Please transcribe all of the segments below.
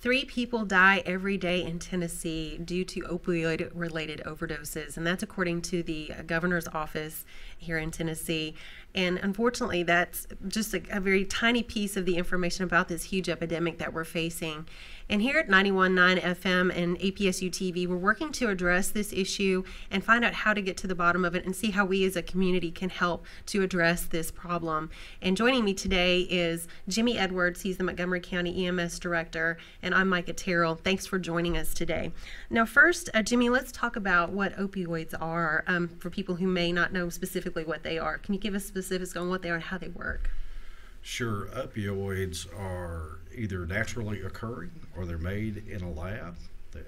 Three people die every day in Tennessee due to opioid related overdoses, and that's according to the governor's office here in Tennessee. And unfortunately, that's just a, a, very tiny piece of the information about this huge epidemic that we're facing. And here at 91.9 FM and APSU TV, we're working to address this issue and find out how to get to the bottom of it and see how we as a community can help to address this problem. And joining me today is Jimmie Edwards. He's the Montgomery County EMS Director. And I'm Micca Terrell. Thanks for joining us today. Now, first, uh, Jimmie, let's talk about what opioids are um, for people who may not know specifically what they are. Can you give us specifics on what they are and how they work? Sure. Opioids are either naturally occurring or they're made in a lab,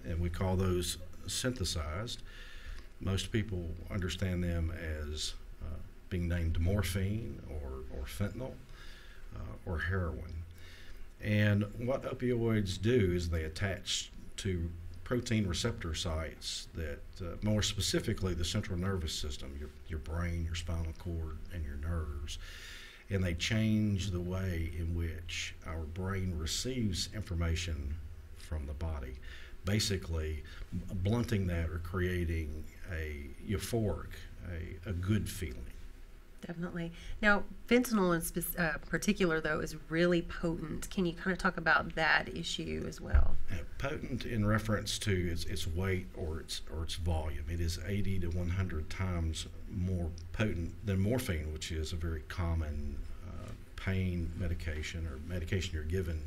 and we call those synthesized. Most people understand them as uh, being named morphine or, or fentanyl uh, or heroin. And what opioids do is they attach to protein receptor sites that, uh, more specifically, the central nervous system, your, your brain, your spinal cord, and your nerves and they change the way in which our brain receives information from the body, basically blunting that or creating a euphoric, a, a good feeling. Definitely. Now, fentanyl in spe- uh, particular, though, is really potent. Can you kind of talk about that issue as well? Uh, potent in reference to its, its weight or its or its volume. It is 80 to 100 times more potent than morphine, which is a very common uh, pain medication or medication you're given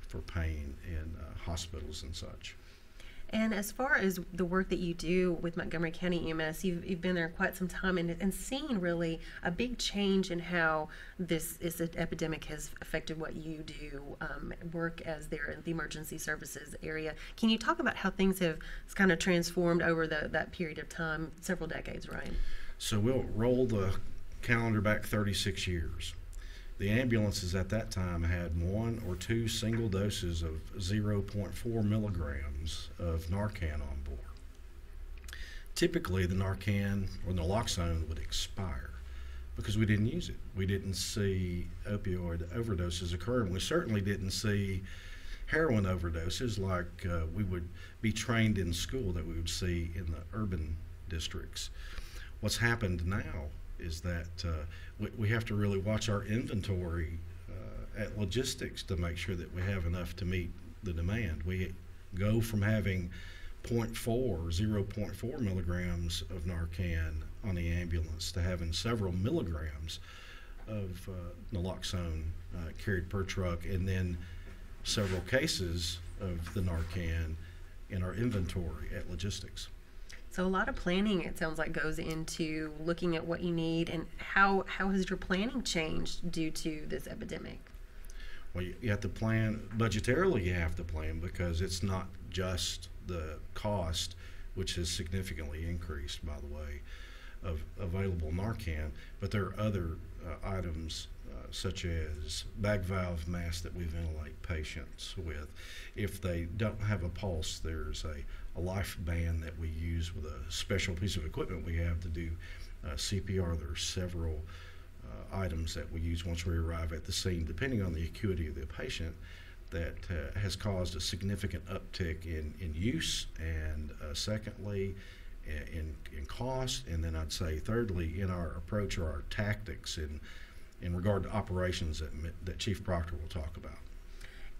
for pain in uh, hospitals and such. And as far as the work that you do with Montgomery County EMS, you've, you've been there quite some time and, and seen really a big change in how this, this epidemic has affected what you do, um, work as there in the emergency services area. Can you talk about how things have kind of transformed over the, that period of time, several decades, right? So we'll roll the calendar back 36 years. The ambulances at that time had one or two single doses of 0.4 milligrams of Narcan on board. Typically, the Narcan or naloxone would expire because we didn't use it. We didn't see opioid overdoses occur, and we certainly didn't see heroin overdoses like uh, we would be trained in school that we would see in the urban districts. What's happened now is that uh, we, we have to really watch our inventory uh, at logistics to make sure that we have enough to meet the demand. We go from having 0.4, 0.4 milligrams of Narcan on the ambulance to having several milligrams of uh, naloxone uh, carried per truck, and then several cases of the Narcan in our inventory at logistics. So a lot of planning, it sounds like, goes into looking at what you need and how how has your planning changed due to this epidemic? Well, you have to plan budgetarily. You have to plan because it's not just the cost, which has significantly increased, by the way, of available Narcan, but there are other uh, items such as bag valve masks that we ventilate patients with. If they don't have a pulse, there's a a life band that we use with a special piece of equipment we have to do uh, CPR. There are several uh, items that we use once we arrive at the scene, depending on the acuity of the patient, that uh, has caused a significant uptick in, in use, and uh, secondly, in, in cost, and then I'd say thirdly, in our approach or our tactics in, in regard to operations that, that Chief Proctor will talk about.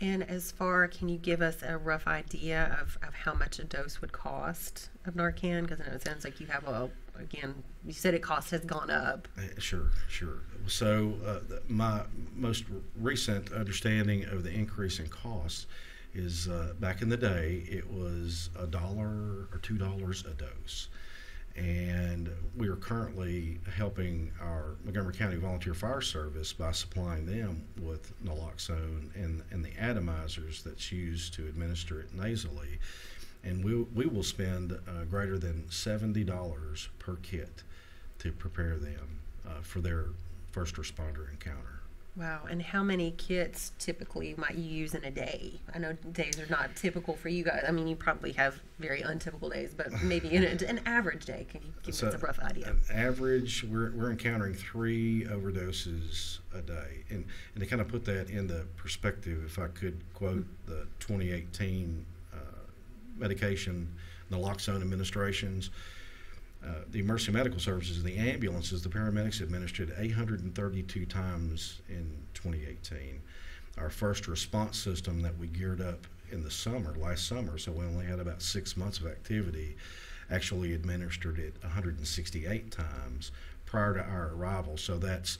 And as far, can you give us a rough idea of, of how much a dose would cost of Narcan? Because I know it sounds like you have a, again, you said it cost has gone up. Uh, sure, sure. So uh, my most recent understanding of the increase in costs is uh, back in the day, it was a dollar or two dollars a dose and we are currently helping our Montgomery County Volunteer Fire Service by supplying them with naloxone and, and the atomizers that's used to administer it nasally. And we, we will spend uh, greater than $70 per kit to prepare them uh, for their first responder encounter. Wow. And how many kits typically might you use in a day? I know days are not typical for you guys. I mean, you probably have very untypical days, but maybe in a, an average day, can you give So, us a rough idea? An average, we're, we're encountering three overdoses a day. And, and to kind of put that into perspective, if I could quote the 2018 uh, medication, naloxone administrations, uh, the emergency medical services, the ambulances, the paramedics administered 832 times in 2018. Our first response system that we geared up in the summer, last summer, so we only had about six months of activity, actually administered it 168 times prior to our arrival. So that's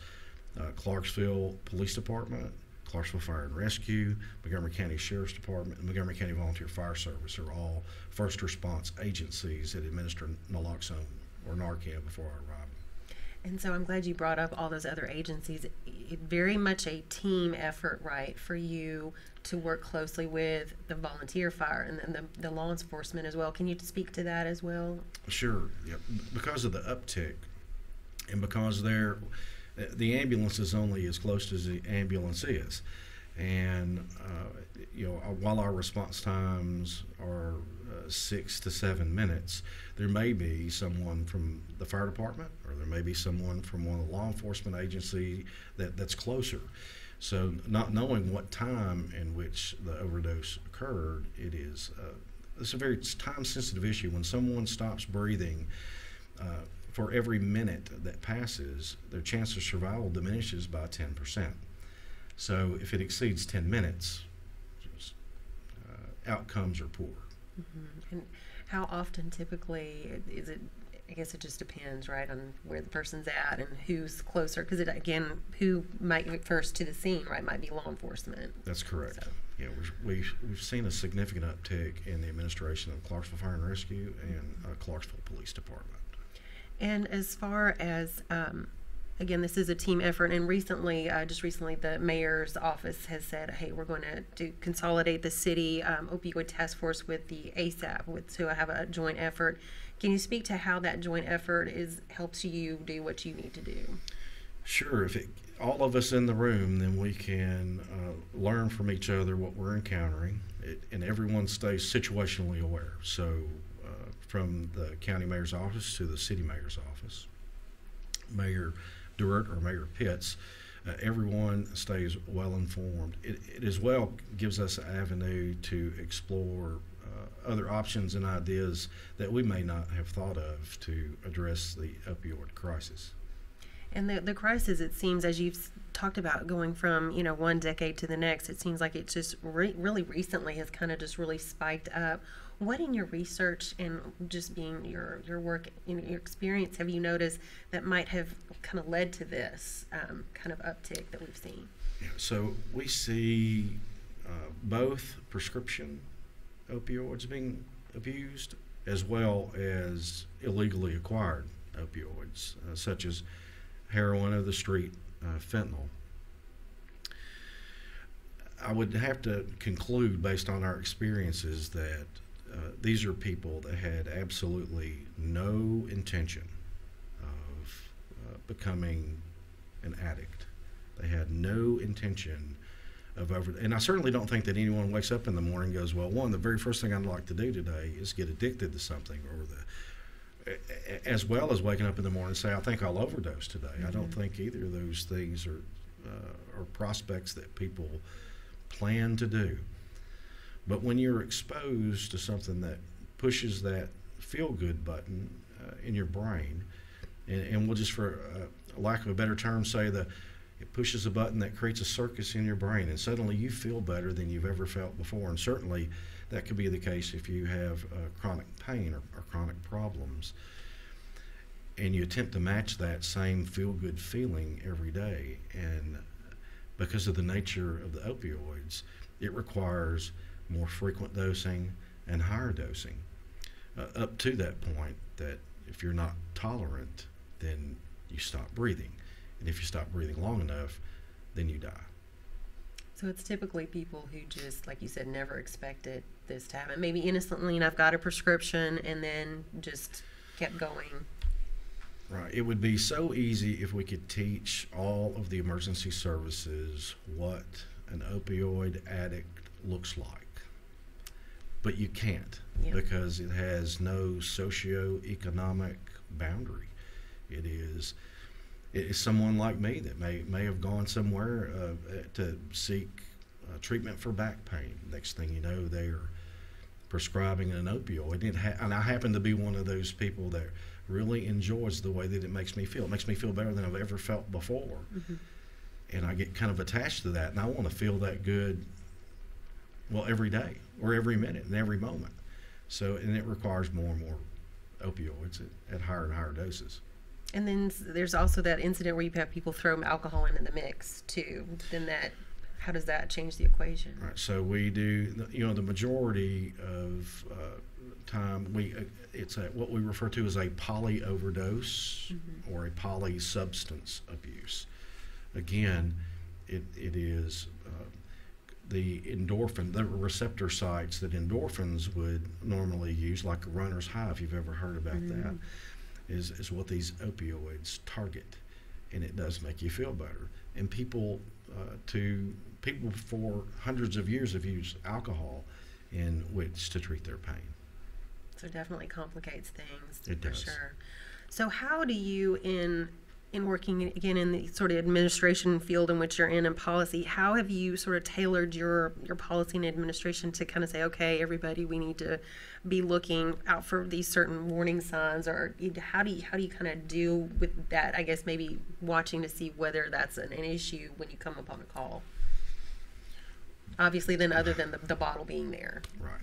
uh, Clarksville Police Department, Clarksville Fire and Rescue, Montgomery County Sheriff's Department, and Montgomery County Volunteer Fire Service are all first response agencies that administer naloxone or Narcan before our arrival. And so I'm glad you brought up all those other agencies. It, very much a team effort, right, for you to work closely with the volunteer fire and then the, the law enforcement as well. Can you speak to that as well? Sure. Yep. Because of the uptick, and because they're the ambulance is only as close as the ambulance is, and uh, you know while our response times are uh, six to seven minutes, there may be someone from the fire department or there may be someone from one of the law enforcement agency that, that's closer. So not knowing what time in which the overdose occurred, it is uh, it's a very time sensitive issue. When someone stops breathing, uh, for every minute that passes, their chance of survival diminishes by 10%. So if it exceeds 10 minutes, just, uh, outcomes are poor. Mm-hmm. And how often typically is it? I guess it just depends, right, on where the person's at and who's closer. Because again, who might get first to the scene, right, might be law enforcement. That's correct. So. Yeah, we're, we've, we've seen a significant uptick in the administration of Clarksville Fire and Rescue and uh, Clarksville Police Department. And as far as um, again, this is a team effort. And recently, uh, just recently, the mayor's office has said, "Hey, we're going to do consolidate the city um, opioid task force with the ASAP, with to have a joint effort." Can you speak to how that joint effort is helps you do what you need to do? Sure. If it, all of us in the room, then we can uh, learn from each other what we're encountering, it, and everyone stays situationally aware. So, from the county mayor's office to the city mayor's office, Mayor Durrett or Mayor Pitts, uh, everyone stays well informed. It, it as well gives us an avenue to explore uh, other options and ideas that we may not have thought of to address the opioid crisis. And the, the crisis, it seems, as you've talked about, going from you know one decade to the next, it seems like it just re- really recently has kind of just really spiked up. What in your research and just being your your work, know, your experience, have you noticed that might have kind of led to this um, kind of uptick that we've seen? Yeah, So we see uh, both prescription opioids being abused as well as illegally acquired opioids, uh, such as heroin of the street, uh, fentanyl. I would have to conclude, based on our experiences, that uh, these are people that had absolutely no intention of uh, becoming an addict. They had no intention of over. And I certainly don't think that anyone wakes up in the morning and goes, "Well, one, the very first thing I'd like to do today is get addicted to something," or the, as well as waking up in the morning and say, "I think I'll overdose today." I don't think either of those things are uh, are prospects that people plan to do. But when you're exposed to something that pushes that feel good button uh, in your brain, and, and we'll just, for uh, lack of a better term, say the it pushes a button that creates a circus in your brain, and suddenly you feel better than you've ever felt before. And certainly that could be the case if you have uh, chronic pain or, or chronic problems. And you attempt to match that same feel good feeling every day. And because of the nature of the opioids, it requires more frequent dosing and higher dosing uh, up to that point that if you're not tolerant, then you stop breathing. And if you stop breathing long enough, then you die. So it's typically people who just, like you said, never expected this to happen. Maybe innocently enough got a prescription and then just kept going. Right. It would be so easy if we could teach all of the emergency services what an opioid addict looks like. But you can't because it has no socioeconomic boundary. It is it is someone like me that may may have gone somewhere uh, to seek uh, treatment for back pain. Next thing you know, they're prescribing an opioid. It ha- and I happen to be one of those people that really enjoys the way that it makes me feel. It makes me feel better than I've ever felt before. And I get kind of attached to that, and I want to feel that good, well, every day or every minute and every moment. So, and it requires more and more opioids at, at higher and higher doses. And then there's also that incident where you have people throw alcohol into the mix too. Then that, how does that change the equation? Right. So we do, you know, the majority of uh, time we uh, it's a, what we refer to as a poly overdose or a poly substance abuse. Again, it it is uh, the endorphin, the receptor sites that endorphins would normally use, like a runner's high, if you've ever heard about that, is is what these opioids target, and it does make you feel better. And people uh, to people for hundreds of years have used alcohol in which to treat their pain. So it definitely complicates things. It for does. Sure. So how do you in in working again in the sort of administration field in which you're in and policy, how have you sort of tailored your your policy and administration to kind of say, okay, everybody, we need to be looking out for these certain warning signs, or how do you how do you kind of deal with that? I guess maybe watching to see whether that's an, an issue when you come upon a call. Obviously, then other than the, the bottle being there. Right.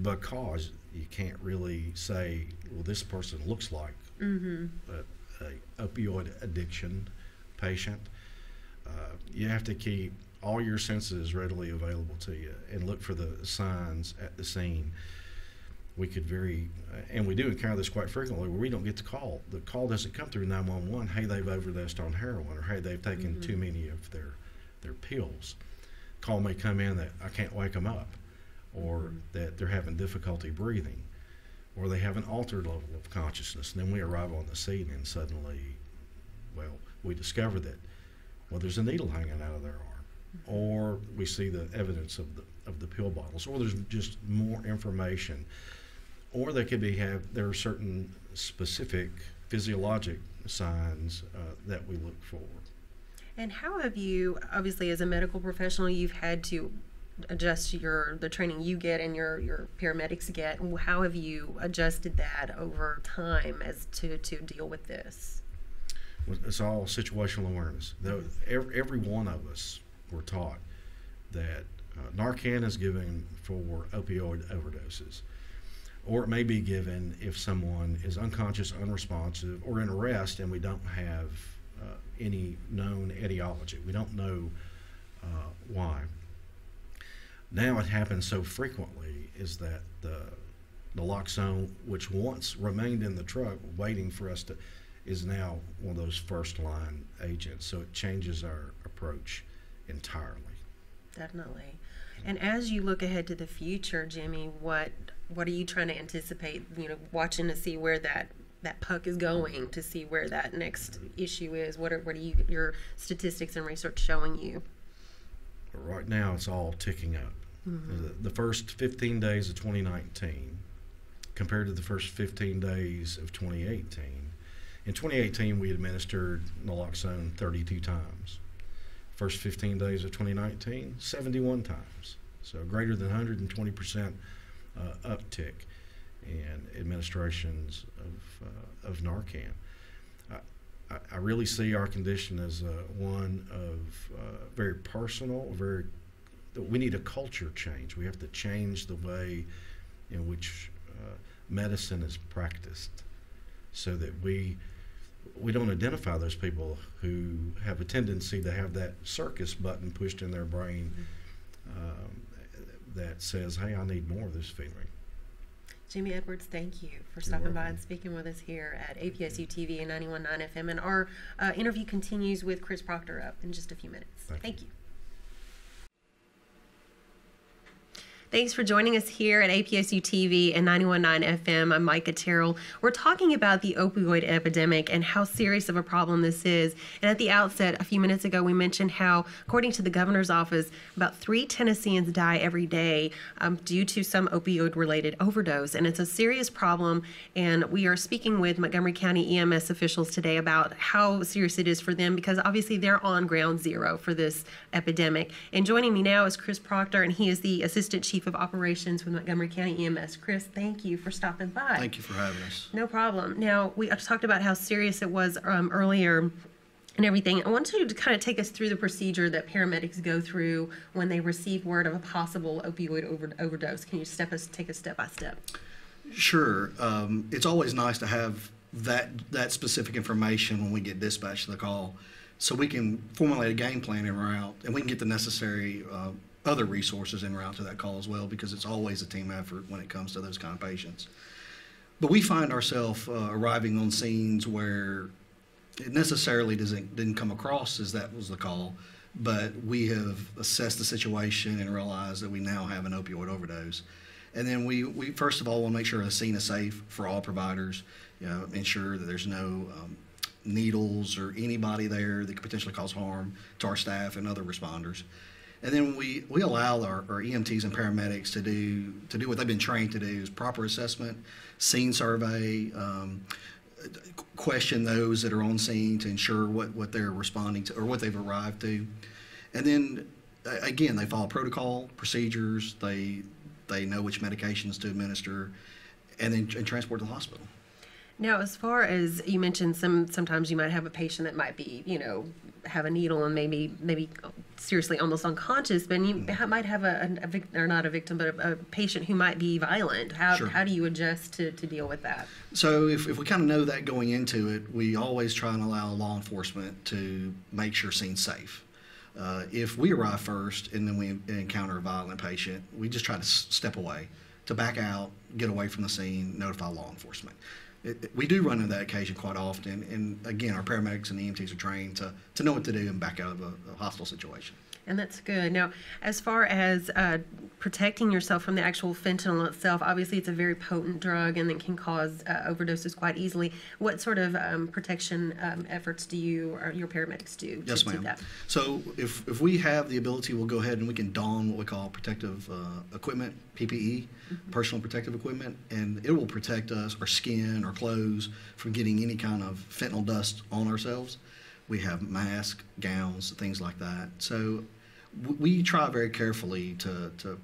Because you can't really say, well, this person looks like mm-hmm. a, a opioid addiction patient. Uh, you have to keep all your senses readily available to you and look for the signs at the scene. We could very, uh, and we do encounter this quite frequently, where we don't get the call. The call doesn't come through 911. Hey, they've overdosed on heroin, or hey, they've taken too many of their their pills. Call may come in that I can't wake them up, or that they're having difficulty breathing, or they have an altered level of consciousness. And then we arrive on the scene, and suddenly, well, we discover that, well, there's a needle hanging out of their arm, or we see the evidence of the of the pill bottles, or there's just more information, or they could be have there are certain specific physiologic signs uh, that we look for. And how have you, obviously, as a medical professional, you've had to adjust your the training you get and your your paramedics get. How have you adjusted that over time as to to deal with this? It's all situational awareness. Every, every one of us were taught that uh, Narcan is given for opioid overdoses, or it may be given if someone is unconscious, unresponsive, or in arrest, and we don't have uh, any known etiology. We don't know uh, why. Now it happens so frequently is that the naloxone, which once remained in the truck waiting for us to, is now one of those first line agents. So it changes our approach entirely. Definitely. And as you look ahead to the future, Jimmie, what what are you trying to anticipate? You know, watching to see where that that puck is going, to see where that next issue is. What are what are you your statistics and research showing you? But right now, it's all ticking up. The, the first 15 days of 2019 compared to the first 15 days of 2018. In 2018, we administered naloxone 32 times. First 15 days of 2019, 71 times. So greater than 120% uh, uptick in administrations of, uh, of Narcan. I- really see our condition as uh, one of uh, very personal, very. We need a culture change. We have to change the way in which uh, medicine is practiced, so that we we don't identify those people who have a tendency to have that circus button pushed in their brain um, that says, "Hey, I need more of this feeling." Jimmie Edwards, thank you for stopping by and speaking with us here at APSU TV and 91.9 FM. And our uh, interview continues with Chris Proctor up in just a few minutes. Thank you. Thank you. Thanks for joining us here at APSU TV and 91.9 FM. I'm Micca Terrell. We're talking about the opioid epidemic and how serious of a problem this is. And at the outset, a few minutes ago, we mentioned how, according to the governor's office, about three Tennesseans die every day um, due to some opioid related overdose. And it's a serious problem. And we are speaking with Montgomery County EMS officials today about how serious it is for them because obviously they're on ground zero for this epidemic. And joining me now is Chris Proctor, and he is the Assistant Chief of Operations with Montgomery County EMS. Chris, thank you for stopping by. Thank you for having us. No problem. Now, we talked about how serious it was um, earlier and everything. I want you to kind of take us through the procedure that paramedics go through when they receive word of a possible opioid over- overdose. Can you step us take us step by step? Sure. Um, it's always nice to have that that specific information when we get dispatched to the call, so we can formulate a game plan en route, and we can get the necessary uh, other resources en route to that call as well, because it's always a team effort when it comes to those kind of patients. But we find ourselves uh, arriving on scenes where it necessarily doesn't didn't come across as that was the call, but we have assessed the situation and realized that we now have an opioid overdose. And then we, we first of all want to make sure the scene is safe for all providers, you know, ensure that there's no um, needles or anybody there that could potentially cause harm to our staff and other responders. And then we, we allow our, our EMTs and paramedics to do to do what they've been trained to do is proper assessment, scene survey, um, question those that are on scene to ensure what, what they're responding to or what they've arrived to. And then again, they follow protocol, procedures, they they know which medications to administer, and then and transport to the hospital. Now, as far as you mentioned, some sometimes you might have a patient that might be, you know, have a needle and maybe maybe seriously almost unconscious, but you Mm-hmm. might have a, a, a or not a victim, but a, a patient who might be violent. How Sure. how do you adjust to, to deal with that? So if, if we kind of know that going into it, we always try and allow law enforcement to make sure scene's safe. Uh, if we arrive first and then we encounter a violent patient, we just try to s- step away, to back out, get away from the scene, notify law enforcement. It, we do run into that occasion quite often, and again, our paramedics and EMTs are trained to, to know what to do and back out of a, a hostile situation. And that's good. Now, as far as uh, protecting yourself from the actual fentanyl itself, obviously it's a very potent drug and it can cause uh, overdoses quite easily. What sort of um, protection um, efforts do you or your paramedics do? to Yes, do ma'am. that? So if, if we have the ability, we'll go ahead and we can don what we call protective uh, equipment, PPE, personal protective equipment, and it will protect us, our skin, our clothes, from getting any kind of fentanyl dust on ourselves. We have masks, gowns, things like that. So we try very carefully to, to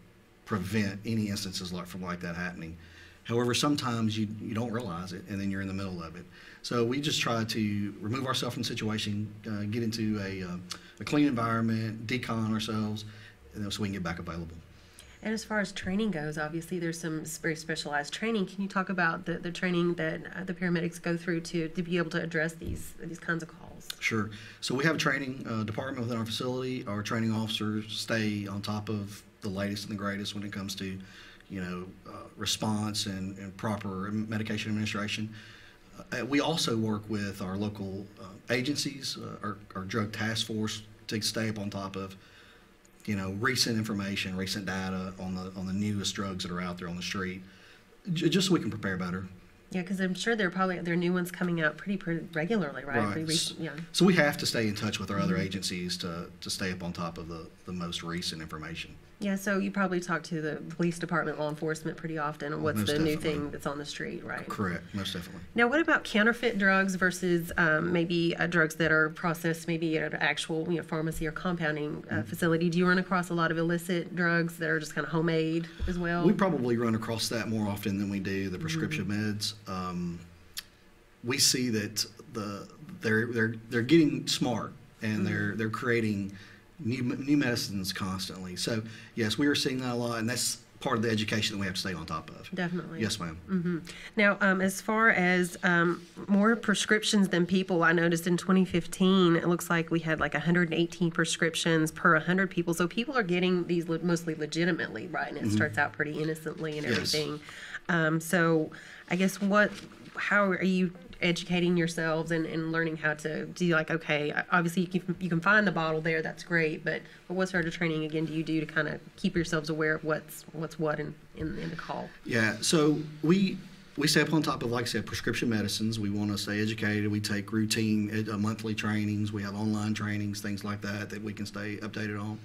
prevent any instances like from like that happening. However, sometimes you, you don't realize it, and then you're in the middle of it. So we just try to remove ourselves from the situation, uh, get into a, uh, a clean environment, decon ourselves, and so we can get back available. And as far as training goes, obviously there's some very specialized training. Can you talk about the, the training that uh, the paramedics go through to, to be able to address these these kinds of calls? Sure. So we have a training uh, department within our facility. Our training officers stay on top of the latest and the greatest when it comes to, you know, uh, response and, and proper medication administration. Uh, we also work with our local uh, agencies, uh, our, our drug task force, to stay up on top of, you know, recent information, recent data on the on the newest drugs that are out there on the street, just so we can prepare better. Yeah, because I'm sure there are probably there are new ones coming out pretty, pretty regularly, right? Pretty recent, yeah. So we have to stay in touch with our other mm-hmm. agencies to, to stay up on top of the, the most recent information. Yeah, so you probably talk to the police department, law enforcement pretty often on what's Most the new definitely. thing that's on the street, right? Correct, most definitely. Now, what about counterfeit drugs versus um, maybe uh, drugs that are processed maybe at an actual you know, pharmacy or compounding Mm-hmm. uh, facility? Do you run across a lot of illicit drugs that are just kind of homemade as well? We probably run across that more often than we do the prescription meds. Um, we see that the they're they're they're getting smart and they're they're creating new new medicines constantly. So yes, we are seeing that a lot, and that's part of the education that we have to stay on top of. Definitely. Yes, ma'am. mm -hmm. Now, um, as far as um, more prescriptions than people, I noticed in 2015, it looks like we had like 118 prescriptions per 100 people. So people are getting these le- mostly legitimately, right? And it starts out pretty innocently and Mm-hmm. Yes. everything. Um, so I guess what, how are you educating yourselves and, and learning how to do like okay obviously you can you can find the bottle there that's great but, but what sort of training again do you do to kind of keep yourselves aware of what's what's what in, in, in the call Yeah, so we we stay up on top of, like I said, prescription medicines. We want to stay educated. We take routine uh, monthly trainings. We have online trainings, things like that, that we can stay updated on.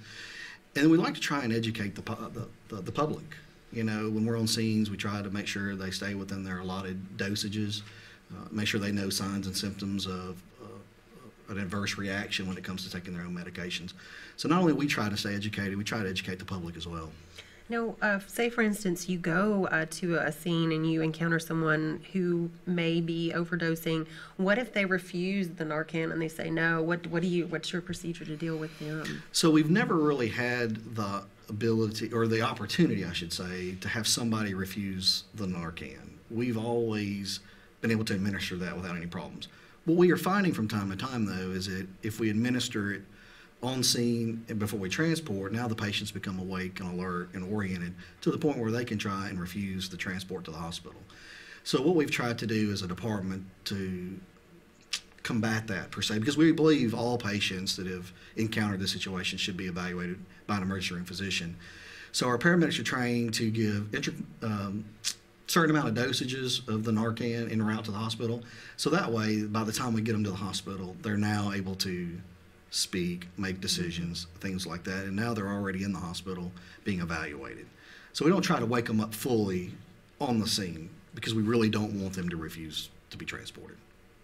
And we like to try and educate the, the, the, the public. You know, when we're on scenes, we try to make sure they stay within their allotted dosages, uh, make sure they know signs and symptoms of uh, an adverse reaction when it comes to taking their own medications. So not only we try to stay educated, we try to educate the public as well. Now, uh, say for instance, you go uh, to a scene and you encounter someone who may be overdosing. What if they refuse the Narcan and they say no? What what do you? What's your procedure to deal with them? So we've never really had the ability or the opportunity, I should say, to have somebody refuse the Narcan. We've always been able to administer that without any problems. What we are finding from time to time, though, is that if we administer it on scene and before we transport, now the patients become awake and alert and oriented to the point where they can try and refuse the transport to the hospital. So what we've tried to do as a department to combat that per se, because we believe all patients that have encountered this situation should be evaluated by an emergency room physician. So our paramedics are trained to give inter, um, certain amount of dosages of the Narcan en route to the hospital. So that way, by the time we get them to the hospital, they're now able to speak, make decisions, things like that. And now they're already in the hospital being evaluated. So we don't try to wake them up fully on the scene because we really don't want them to refuse to be transported.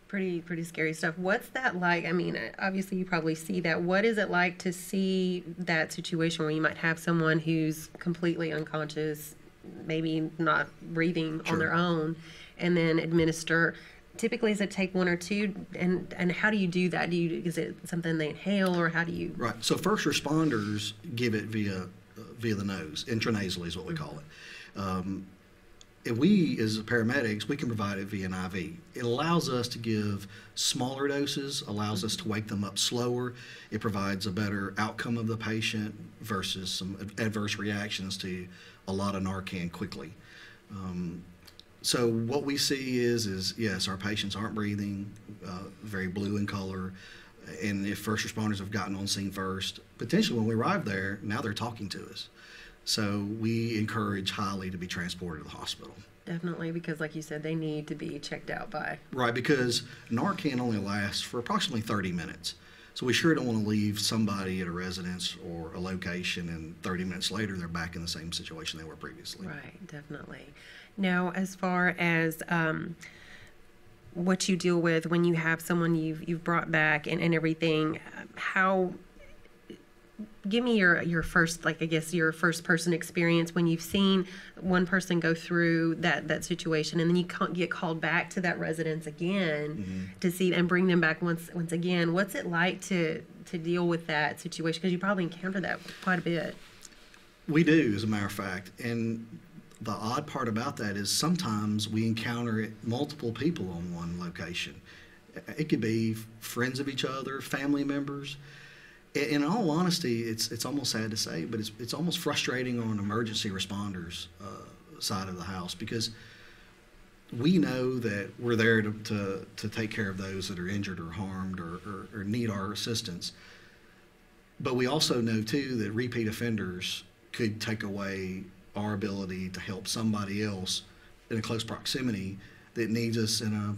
Pretty pretty scary stuff. What's that like? I mean, uh, obviously you probably see that. What is it like to see that situation where you might have someone who's completely unconscious, maybe not breathing on their own, and then administer? Typically, does it take one or two? And and how do you do that? Do you is it something they inhale or how do you? Right. So first responders give it via uh, via the nose, intranasally is what we call it. Um, we, as paramedics, we can provide it via an IV. It allows us to give smaller doses, allows us to wake them up slower. It provides a better outcome of the patient versus some adverse reactions to a lot of Narcan quickly. Um, so what we see is, is yes, our patients aren't breathing, uh, very blue in color, and if first responders have gotten on scene first, potentially when we arrive there, now they're talking to us. So we encourage highly to be transported to the hospital. Definitely, because like you said, they need to be checked out by. Right, because Narcan only lasts for approximately 30 minutes. So we sure don't want to leave somebody at a residence or a location and 30 minutes later they're back in the same situation they were previously. Right, definitely. Now, as far as um, what you deal with when you have someone you've you've brought back and, and everything, how give me your your first like I guess your first person experience when you've seen one person go through that that situation and then you can't get called back to that residence again mm-hmm. to see and bring them back once once again. What's it like to to deal with that situation? Because you probably encounter that quite a bit. We do, as a matter of fact. And the odd part about that is sometimes we encounter it, multiple people on one location. It could be friends of each other, family members. In all honesty, it's it's almost sad to say, but it's it's almost frustrating on emergency responders uh, side of the house because we know that we're there to, to, to take care of those that are injured or harmed or, or, or need our assistance. But we also know too that repeat offenders could take away our ability to help somebody else in a close proximity that needs us in a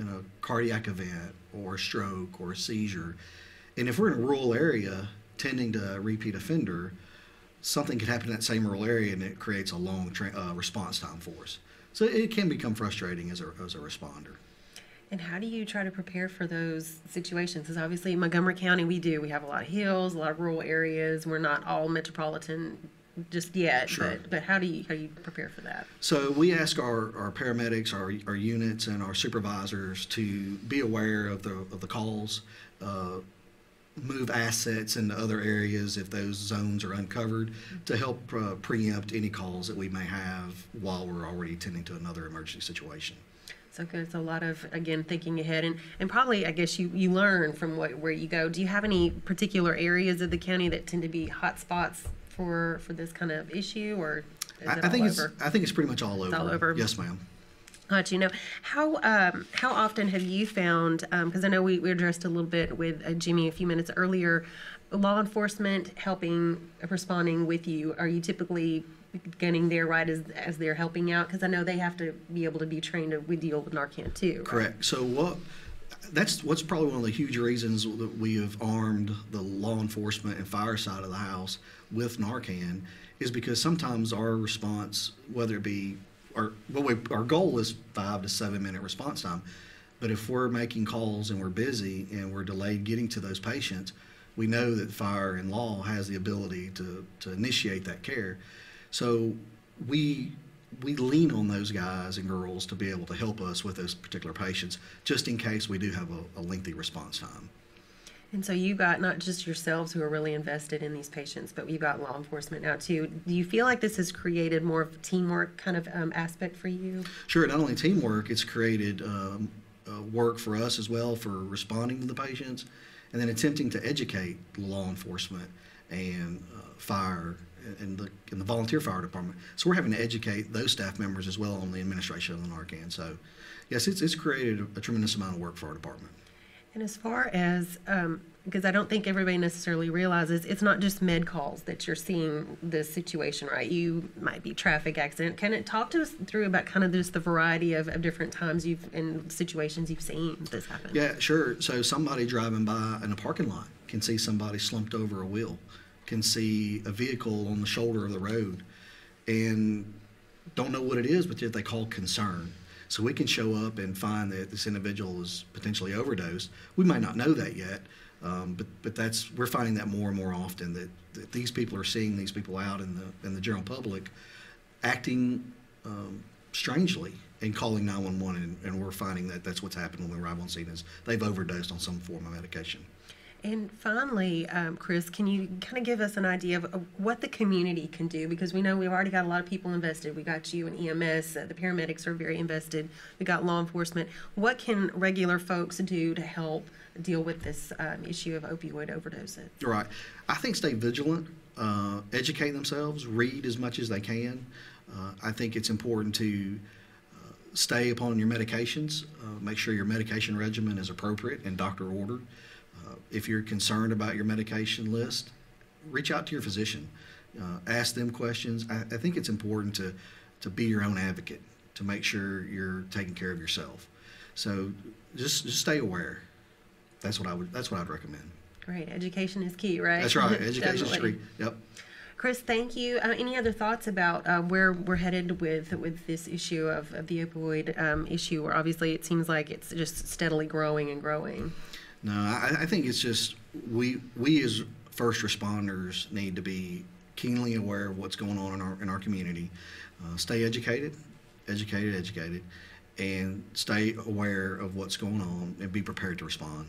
in a cardiac event or a stroke or a seizure. And if we're in a rural area tending to a repeat offender, something could happen in that same rural area and it creates a long uh, response time for us. So it can become frustrating as a, as a responder. And how do you try to prepare for those situations? Because obviously in Montgomery County, we do. We have a lot of hills, a lot of rural areas. We're not all metropolitan just yet. Sure. But, but how do you how do you prepare for that? So we ask our, our paramedics, our, our units, and our supervisors to be aware of the, of the calls, uh, move assets into other areas if those zones are uncovered to help uh, preempt any calls that we may have while we're already tending to another emergency situation. So good. So a lot of again thinking ahead, and and probably I guess you you learn from what where you go. Do you have any particular areas of the county that tend to be hot spots for for this kind of issue, or is I, I think it's over? I think it's pretty much all over. all over. Yes, ma'am. Got you know how um, how often have you found? Because I know we, we addressed a little bit with uh, Jimmie a few minutes earlier. Law enforcement helping responding with you. Are you typically getting there right as as they're helping out? Because I know they have to be able to be trained to with deal with Narcan too. right? Correct. So what? That's what's probably one of the huge reasons that we have armed the law enforcement and fire side of the house with Narcan, is because sometimes our response, whether it be our well, we, our goal is five to seven minute response time, but if we're making calls and we're busy and we're delayed getting to those patients, we know that fire and law has the ability to to initiate that care. So we we lean on those guys and girls to be able to help us with those particular patients, just in case we do have a, a lengthy response time. And so you got not just yourselves who are really invested in these patients, but you've got law enforcement now too. Do you feel like this has created more of a teamwork kind of um, aspect for you? Sure, not only teamwork, it's created um, uh, work for us as well for responding to the patients and then attempting to educate law enforcement and uh, fire and the, and the volunteer fire department. So we're having to educate those staff members as well on the administration of the Narcan. So, yes, it's, it's created a, a tremendous amount of work for our department. And as far as, um, because I don't think everybody necessarily realizes, it's not just med calls that you're seeing this situation, right? You might be traffic accident. Can it talk to us through about kind of just the variety of, of different times you've and situations you've seen this happen? Yeah, sure. So somebody driving by in a parking lot can see somebody slumped over a wheel, can see a vehicle on the shoulder of the road, and don't know what it is, but they call concern. So we can show up and find that this individual is potentially overdosed. We might not know that yet, um, but but that's we're finding that more and more often that, that these people are seeing these people out in the in the general public acting um, strangely and calling 911 and, and we're finding that that's what's happened when we arrive on scene is they've overdosed on some form of medication And finally, um, Chris, can you kind of give us an idea of, what the community can do? Because we know we've already got a lot of people invested. We got you and EMS. Uh, the paramedics are very invested. We got law enforcement. What can regular folks do to help deal with this um, issue of opioid overdoses? Right i think stay vigilant uh, educate themselves read as much as they can uh, i think it's important to uh, stay upon your medications uh, make sure your medication regimen is appropriate and doctor ordered uh, if you're concerned about your medication list reach out to your physician uh, ask them questions I, I think it's important to to be your own advocate to make sure you're taking care of yourself so just just stay aware that's what i would that's what i'd recommend Great. Education is key, right? that's right education is free yep Chris, thank you. Uh, any other thoughts about uh, where we're headed with with this issue of, of the opioid um, issue? Where obviously it seems like it's just steadily growing and growing. No, I, I think it's just we we as first responders need to be keenly aware of what's going on in our in our community. Uh, stay educated, educated, educated, and stay aware of what's going on and be prepared to respond.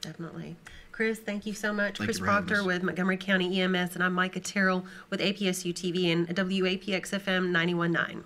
Definitely. Chris, thank you so much. Thank Chris you for having Proctor with Montgomery County EMS, and I'm Micca Terrell with APSU TV and WAPX FM 919.